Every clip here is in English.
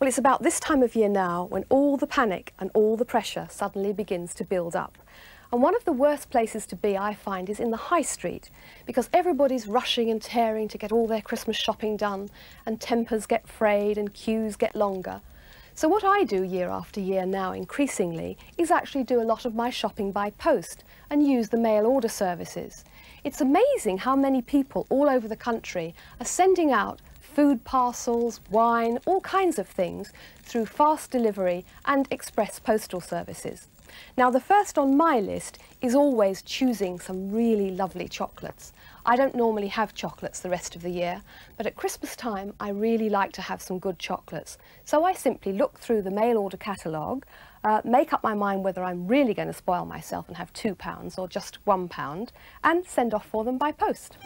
Well, it's about this time of year now when all the panic and all the pressure suddenly begins to build up. And one of the worst places to be, I find, is in the high street because everybody's rushing and tearing to get all their Christmas shopping done and tempers get frayed and queues get longer. So what I do year after year now increasingly is actually do a lot of my shopping by post and use the mail order services. It's amazing how many people all over the country are sending out food parcels, wine, all kinds of things through fast delivery and express postal services. Now the first on my list is always choosing some really lovely chocolates. I don't normally have chocolates the rest of the year, but at Christmas time I really like to have some good chocolates. So I simply look through the mail order catalogue, uh, make up my mind whether I'm really going to spoil myself and have two pounds or just one pound, and send off for them by post.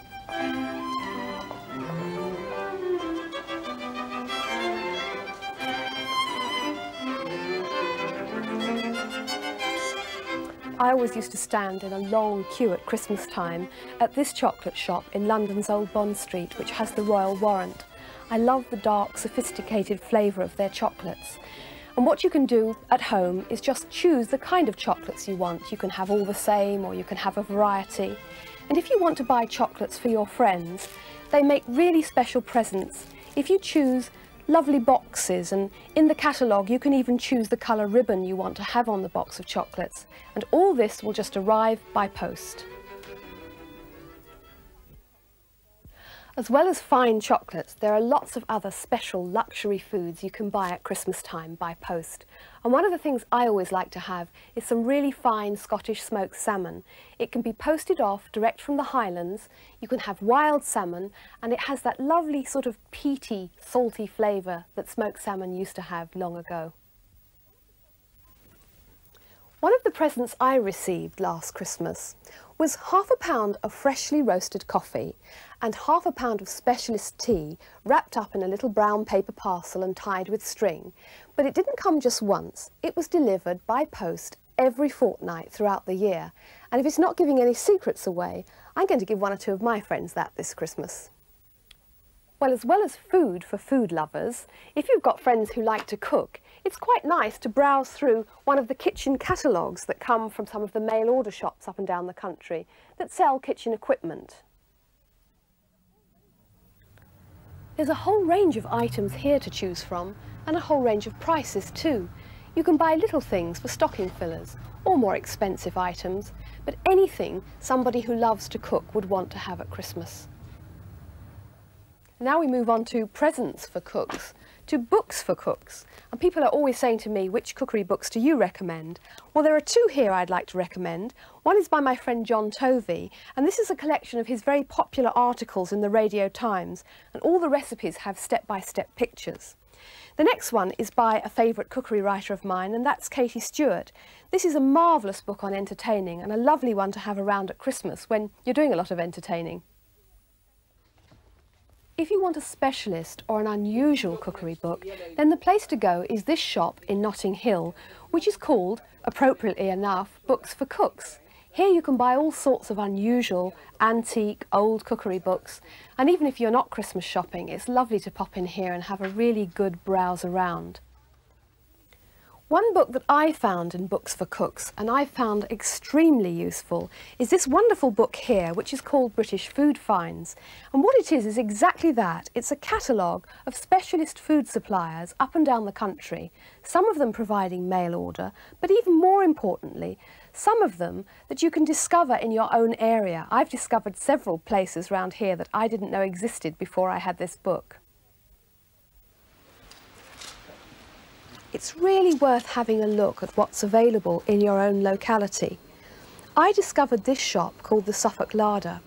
I always used to stand in a long queue at Christmas time at this chocolate shop in London's Old Bond Street, which has the Royal Warrant. I love the dark, sophisticated flavour of their chocolates. And what you can do at home is just choose the kind of chocolates you want. You can have all the same or you can have a variety. And if you want to buy chocolates for your friends, they make really special presents. If you choose lovely boxes and in the catalogue you can even choose the colour ribbon you want to have on the box of chocolates and all this will just arrive by post. As well as fine chocolates, there are lots of other special luxury foods you can buy at Christmas time by post. And one of the things I always like to have is some really fine Scottish smoked salmon. It can be posted off direct from the Highlands. You can have wild salmon and it has that lovely sort of peaty, salty flavour that smoked salmon used to have long ago. One of the presents I received last Christmas was half a pound of freshly roasted coffee and half a pound of specialist tea wrapped up in a little brown paper parcel and tied with string. But it didn't come just once, it was delivered by post every fortnight throughout the year. And if it's not giving any secrets away, I'm going to give one or two of my friends that this Christmas. Well, as well as food for food lovers, if you've got friends who like to cook, it's quite nice to browse through one of the kitchen catalogues that come from some of the mail order shops up and down the country that sell kitchen equipment. There's a whole range of items here to choose from and a whole range of prices too. You can buy little things for stocking fillers or more expensive items, but anything somebody who loves to cook would want to have at Christmas. Now we move on to presents for cooks, to books for cooks. And people are always saying to me, which cookery books do you recommend? Well, there are two here I'd like to recommend. One is by my friend John Tovey, and this is a collection of his very popular articles in the Radio Times, and all the recipes have step-by-step -step pictures. The next one is by a favourite cookery writer of mine, and that's Katie Stewart. This is a marvellous book on entertaining and a lovely one to have around at Christmas when you're doing a lot of entertaining. If you want a specialist or an unusual cookery book, then the place to go is this shop in Notting Hill, which is called, appropriately enough, Books for Cooks. Here you can buy all sorts of unusual, antique, old cookery books, and even if you're not Christmas shopping, it's lovely to pop in here and have a really good browse around. One book that I found in Books for Cooks, and I found extremely useful, is this wonderful book here, which is called British Food Finds. And what it is, is exactly that. It's a catalogue of specialist food suppliers up and down the country, some of them providing mail order, but even more importantly, some of them that you can discover in your own area. I've discovered several places around here that I didn't know existed before I had this book. It's really worth having a look at what's available in your own locality. I discovered this shop called the Suffolk Larder,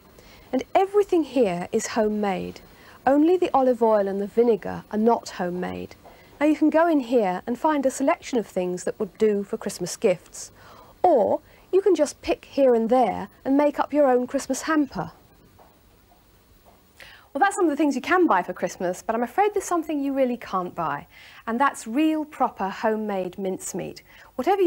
and everything here is homemade. Only the olive oil and the vinegar are not homemade. Now you can go in here and find a selection of things that would do for Christmas gifts, or you can just pick here and there and make up your own Christmas hamper. Well, that's some of the things you can buy for Christmas, but I'm afraid there's something you really can't buy, and that's real, proper, homemade mincemeat. Whatever